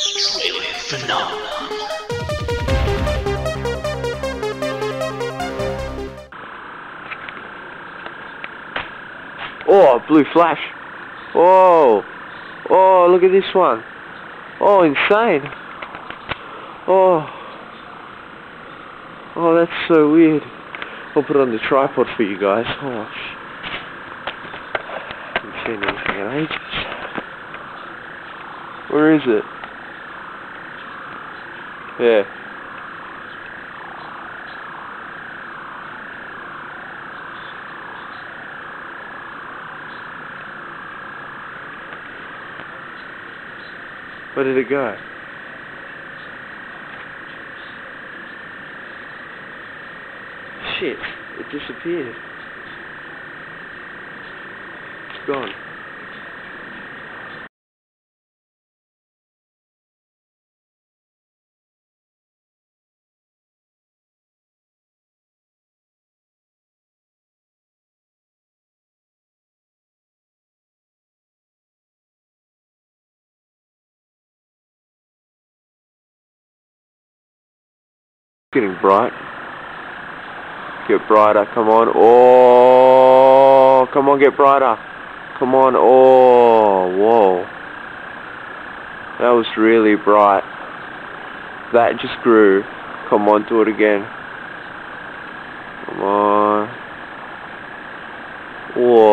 Really phenomenal. Oh, blue flash. Oh. Oh, look at this one. Oh, insane. Oh. Oh, that's so weird. I'll put it on the tripod for you guys. Oh, haven't seen anything in ages. Where is it? Yeah. Where did it go? Shit, it disappeared. It's gone. Getting bright. Get brighter, come on. Oh, come on, get brighter. Come on. Oh, whoa. That was really bright. That just grew. Come on, do it again. Come on. Whoa.